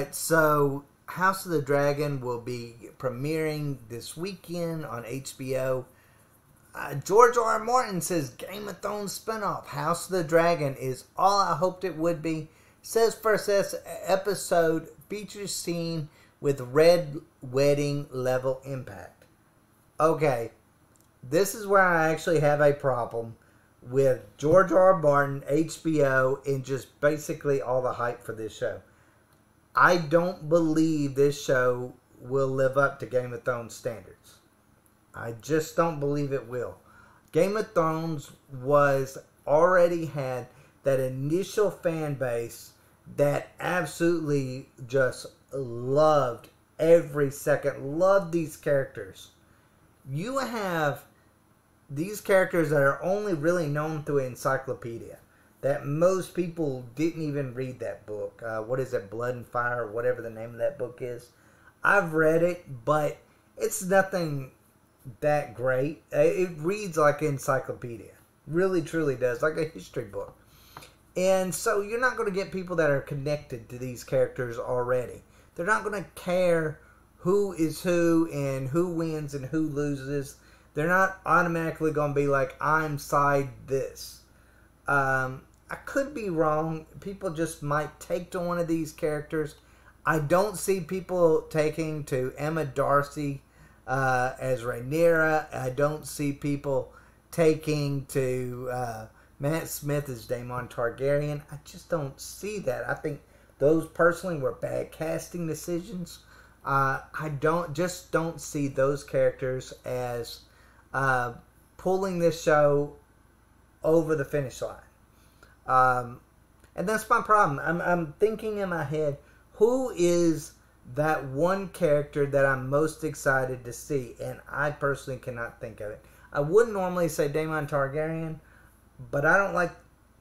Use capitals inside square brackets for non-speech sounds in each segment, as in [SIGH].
right, so House of the Dragon will be premiering this weekend on HBO. Uh, George R. R. Martin says Game of Thrones spinoff House of the Dragon is all I hoped it would be. Says first episode features scene with red wedding level impact. Okay, this is where I actually have a problem with George R. R. Martin, HBO, and just basically all the hype for this show. I don't believe this show will live up to Game of Thrones standards. I just don't believe it will. Game of Thrones was already had that initial fan base that absolutely just loved every second, loved these characters. You have these characters that are only really known through encyclopedia that most people didn't even read that book. Uh, what is it, Blood and Fire, or whatever the name of that book is? I've read it, but it's nothing that great. Uh, it reads like an encyclopedia, really, truly does, like a history book. And so you're not going to get people that are connected to these characters already. They're not going to care who is who and who wins and who loses. They're not automatically going to be like, I'm side this. Um, I could be wrong. People just might take to one of these characters. I don't see people taking to Emma D'Arcy uh, as Rhaenyra. I don't see people taking to uh, Matt Smith as Daemon Targaryen. I just don't see that. I think those personally were bad casting decisions. Uh, I don't just don't see those characters as uh, pulling this show over the finish line. Um, and that's my problem. I'm, I'm thinking in my head, who is that one character that I'm most excited to see? And I personally cannot think of it. I wouldn't normally say Daemon Targaryen, but I don't like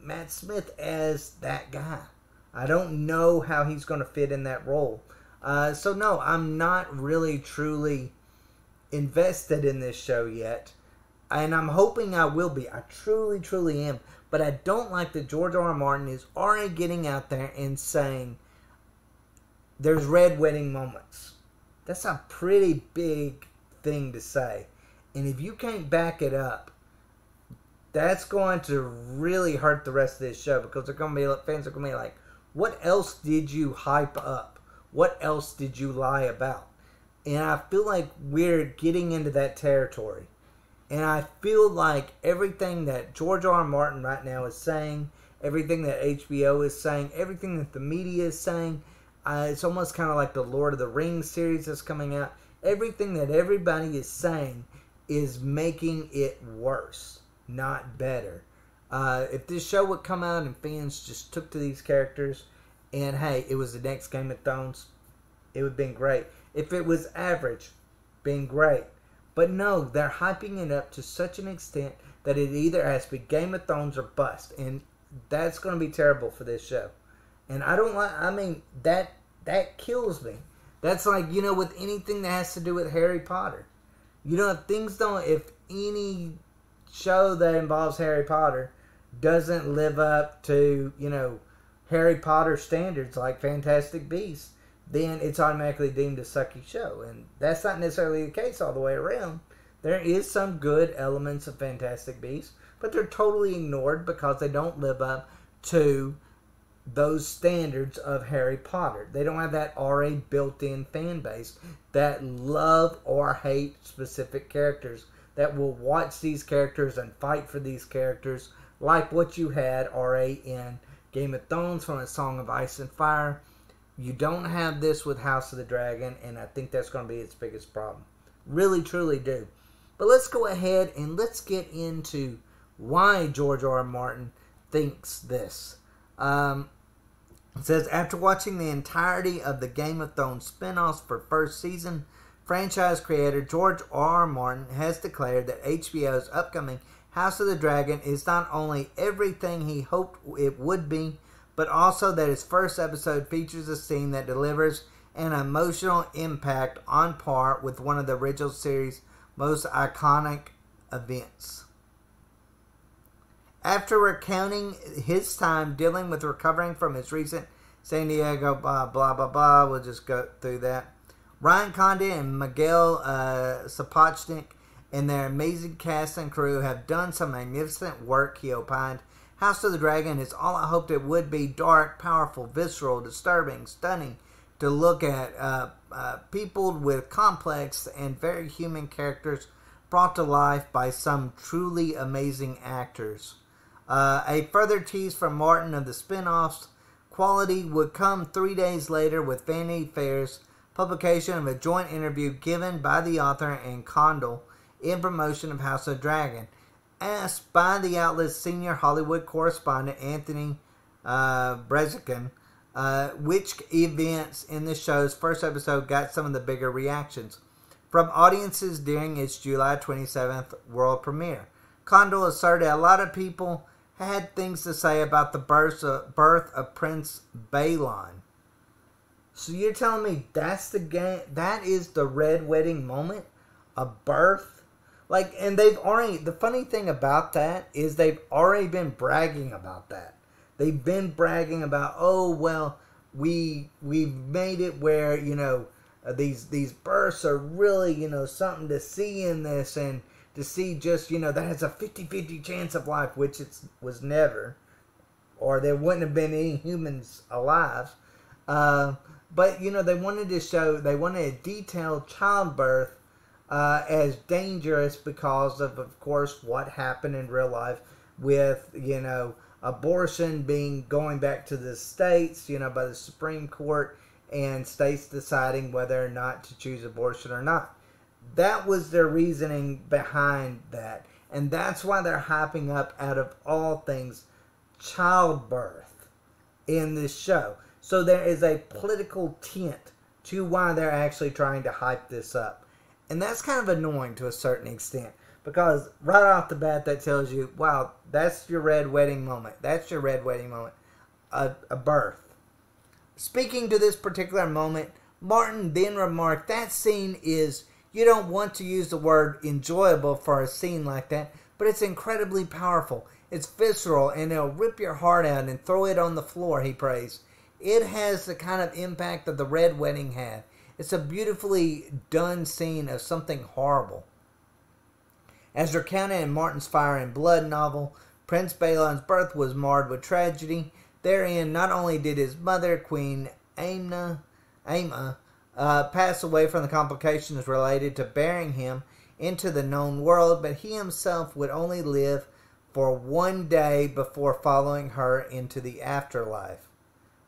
Matt Smith as that guy. I don't know how he's going to fit in that role. Uh, so, no, I'm not really truly invested in this show yet. And I'm hoping I will be. I truly, truly am. But I don't like that George R. R. Martin is already getting out there and saying there's red wedding moments. That's a pretty big thing to say. And if you can't back it up, that's going to really hurt the rest of this show because they're going to be fans are going to be like, what else did you hype up? What else did you lie about? And I feel like we're getting into that territory. And I feel like everything that George R. R. Martin right now is saying, everything that HBO is saying, everything that the media is saying, uh, it's almost kind of like the Lord of the Rings series that's coming out. Everything that everybody is saying is making it worse, not better. Uh, if this show would come out and fans just took to these characters and hey, it was the next Game of Thrones, it would have been great. If it was average, been great. But no, they're hyping it up to such an extent that it either has to be Game of Thrones or bust, and that's going to be terrible for this show. And I don't like. I mean that that kills me. That's like you know with anything that has to do with Harry Potter. You know if things don't if any show that involves Harry Potter doesn't live up to you know Harry Potter standards like Fantastic Beasts, then it's automatically deemed a sucky show. And that's not necessarily the case all the way around. There is some good elements of Fantastic Beasts, but they're totally ignored because they don't live up to those standards of Harry Potter. They don't have that RA built in fan base that love or hate specific characters, that will watch these characters and fight for these characters, like what you had RA in Game of Thrones from A Song of Ice and Fire you don't have this with House of the Dragon, and I think that's going to be its biggest problem. Really, truly do. But let's go ahead and let's get into why George R. R. Martin thinks this. Um, it says after watching the entirety of the Game of Thrones spin-offs for first season, franchise creator George R. R. Martin has declared that HBO's upcoming House of the Dragon is not only everything he hoped it would be, but also that his first episode features a scene that delivers an emotional impact on par with one of the original series' most iconic events. After recounting his time dealing with recovering from his recent San Diego, blah, blah, blah, blah. We'll just go through that. Ryan Condal and Miguel uh, Sapochnik and their amazing cast and crew have done some magnificent work, he opined. House of the Dragon is all I hoped it would be dark, powerful, visceral, disturbing, stunning to look at, uh, uh, peopled with complex and very human characters brought to life by some truly amazing actors. Uh, a further tease from Martin of the spin offs quality would come three days later with Vanity Fair's publication of a joint interview given by the author and Condal in promotion of House of the Dragon. Asked by the outlet's senior Hollywood correspondent Anthony uh, Breznican, uh, which events in the show's first episode got some of the bigger reactions from audiences during its July 27th world premiere. Condal asserted a lot of people had things to say about the birth of, birth of Prince Baelon. So you're telling me that's the game? That is the red wedding moment, a birth, like, and they've already. The funny thing about that is they've already been bragging about that. They've been bragging about, oh well, we we've made it where you know uh, these these births are really you know something to see in this and to see just, you know, that has a 50 50 chance of life, which it was never, or there wouldn't have been any humans alive. Uh, but, you know, they wanted to show, they wanted a detailed childbirth uh, as dangerous because of, of course, what happened in real life with, you know, abortion being going back to the states, you know, by the Supreme Court and states deciding whether or not to choose abortion or not. That was their reasoning behind that. And that's why they're hyping up, out of all things, childbirth in this show. So there is a political tint to why they're actually trying to hype this up. And that's kind of annoying to a certain extent because right off the bat, that tells you, wow, that's your red wedding moment. That's your red wedding moment. A, a birth. Speaking to this particular moment, Martin then remarked that scene is you don't want to use the word enjoyable for a scene like that, but it's incredibly powerful. It's visceral and it'll rip your heart out and throw it on the floor, he praised. It has the kind of impact that the Red Wedding had. It's a beautifully done scene of something horrible. As recounted in Martin's Fire and Blood novel, Prince Baelon's birth was marred with tragedy. Therein, not only did his mother, Queen Aemma, Aemma uh, pass away from the complications related to bearing him into the known world, but he himself would only live for one day before following her into the afterlife.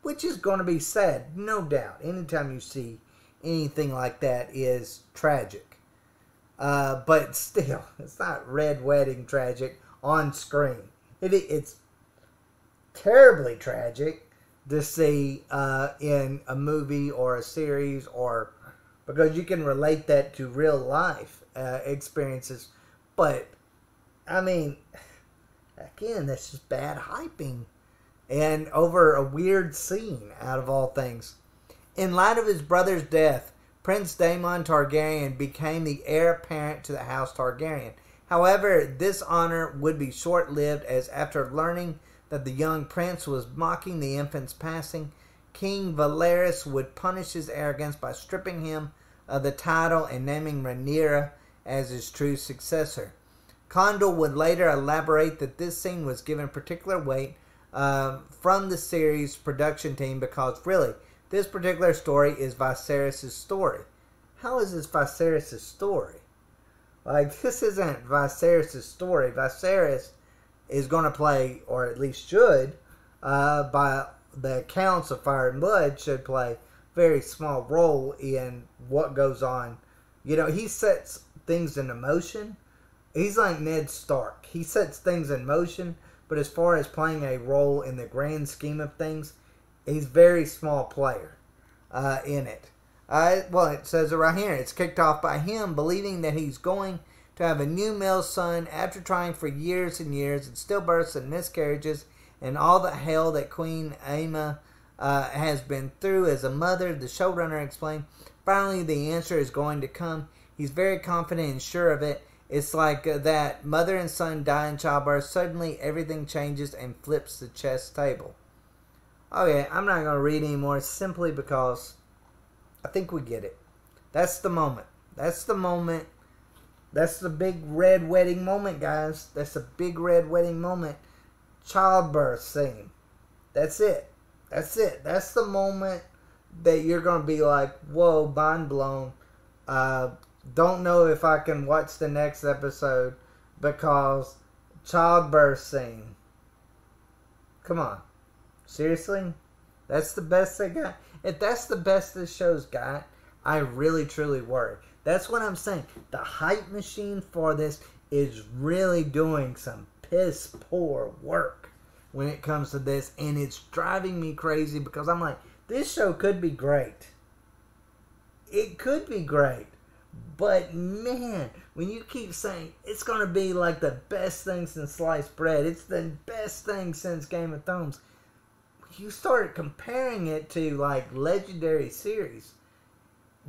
Which is going to be sad, no doubt. Anytime you see anything like that is tragic. Uh, but still, [LAUGHS] it's not red wedding tragic on screen. It, it's terribly tragic to see uh, in a movie or a series or because you can relate that to real life uh, experiences. But I mean, [SIGHS] again, that's just bad hyping and over a weird scene out of all things. In light of his brother's death, Prince Daemon Targaryen became the heir apparent to the House Targaryen. However, this honor would be short lived as after learning that the young prince was mocking the infant's passing, King Varys would punish his arrogance by stripping him of the title and naming Rhaenyra as his true successor. Condal would later elaborate that this scene was given particular weight uh, from the series production team because really, this particular story is Viserys' story. How is this Viserys' story? Like, [LAUGHS] this isn't Viserys' story. Viserys is going to play, or at least should, uh, by the accounts of Fire and Blood, should play very small role in what goes on. You know, he sets things in motion. He's like Ned Stark. He sets things in motion, but as far as playing a role in the grand scheme of things, he's very small player uh, in it. Uh, well, it says it right here. It's kicked off by him believing that he's going to have a new male son after trying for years and years and stillbirths and miscarriages and all the hell that Queen Aemma uh, has been through as a mother, the showrunner explained. Finally, the answer is going to come. He's very confident and sure of it. It's like uh, that mother and son die in childbirth. Suddenly, everything changes and flips the chess table. Okay, I'm not gonna read anymore simply because I think we get it. That's the moment. That's the moment. That's the big red wedding moment, guys. That's the big red wedding moment. Childbirth scene. That's it. That's it. That's the moment that you're gonna be like, "Whoa, mind blown." Uh, don't know if I can watch the next episode because childbirth scene. Come on, seriously, that's the best they got. If that's the best this show's got, I really truly worry. That's what I'm saying. The hype machine for this is really doing some piss poor work when it comes to this, and it's driving me crazy because I'm like, this show could be great. It could be great. But man, when you keep saying it's going to be like the best thing since sliced bread, it's the best thing since Game of Thrones, you started comparing it to like legendary series.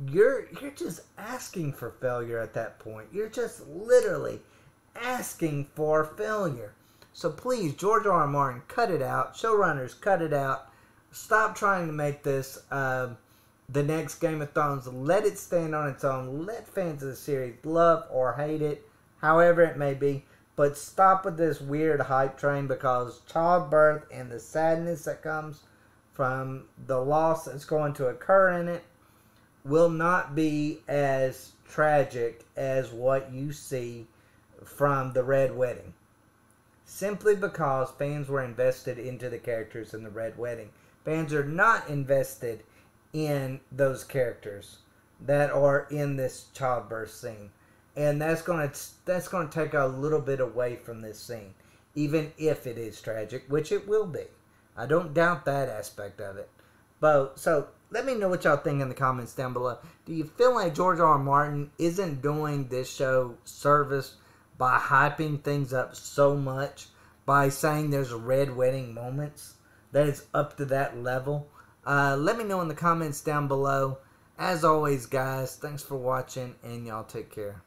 You're you're just asking for failure at that point. You're just literally asking for failure. So please, George R. R. Martin, cut it out. Showrunners, cut it out. Stop trying to make this. Uh, the next Game of Thrones. Let it stand on its own. Let fans of the series love or hate it, however it may be. But stop with this weird hype train because childbirth and the sadness that comes from the loss that's going to occur in it will not be as tragic as what you see from the Red Wedding. Simply because fans were invested into the characters in the Red Wedding. Fans are not invested in those characters that are in this childbirth scene and that's going to that's to take a little bit away from this scene even if it is tragic which it will be i don't doubt that aspect of it but so let me know what y'all think in the comments down below do you feel like george r. R. martin isn't doing this show service by hyping things up so much by saying there's red wedding moments that it's up to that level uh, let me know in the comments down below. As always, guys, thanks for watching, and y'all take care.